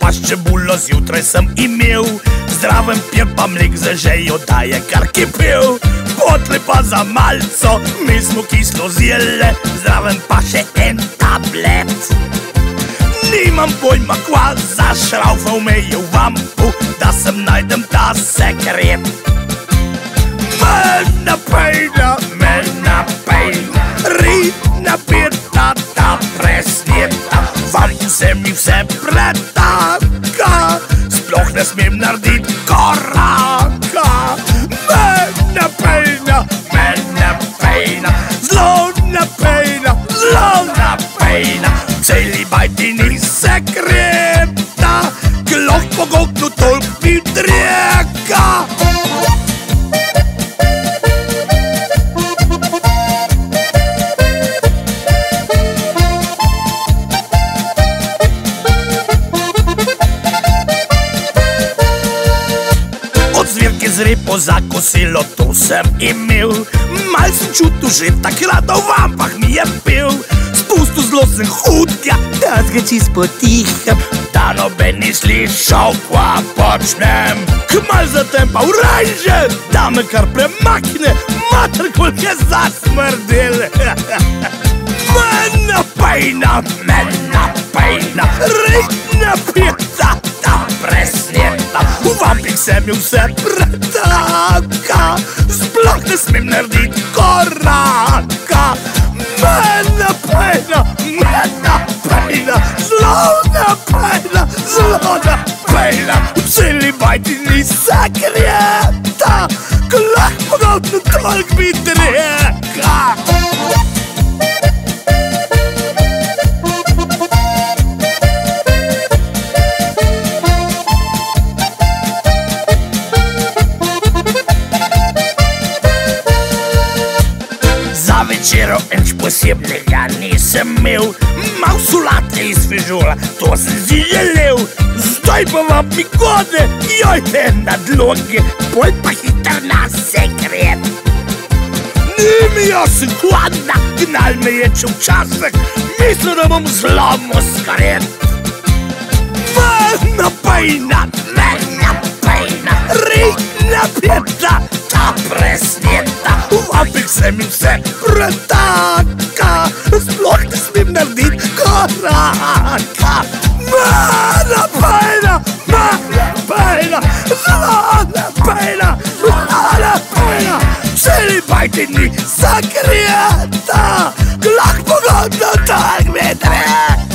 Pa s čebulo zjutraj sem imel. Zdraven pir pa mlek za žejo daje kar kipel Potle pa za malco, mi smo kislo zjele. Zdraven pa še en tablet. Nimam pojma kva za šraufal me je v vampu Da sem najdem ta sekret Mena pejna, se pretaka Sploh ne smem narediti koraka. Mena pejna, mena pejna Zelo napejna, zelo napejna Celi bajti ni sekreta Gloh pogoknu tolk mi dreka Zvirke zrepo za kosilo to sem imel. Mal sem čutil že takrat, v vampah mi je pil. Spustil zelo sem hudka, da ga čist potihem Da noben ni slišal, kva počnem. Kmal zatem pa urajže, da me kar premakne. Mater, koliko je zasmrdel. Mena pejna, mena pejna Rejna pita, se mi vse pretaka. Sploh ne smem narediti koraka. Mena pejna, mena pejna Zelo napejna, zelo napejna V celi bajti ni sekreta. Ko lahko pogotno tolk bi dreka Za večero nič posebnega nisem imel Mal solate iz fižola, to sem si želel Zdaj pa vam mi kode, jojte nadloge Bolj pa hiter na sekret Nimi jaz sem hladna, gnal me je časek Mislim, da bom zlomil skaret Mena pejna, mena pejna Rejna pjeta, ta presnjeta Vabik se mi vse pretaka. Sploh ne smem narediti koraka. Mena pejna, mena pejna Zelo napejna, zelo napejna Celi bajti ni sakrijeta Glah pogodno tak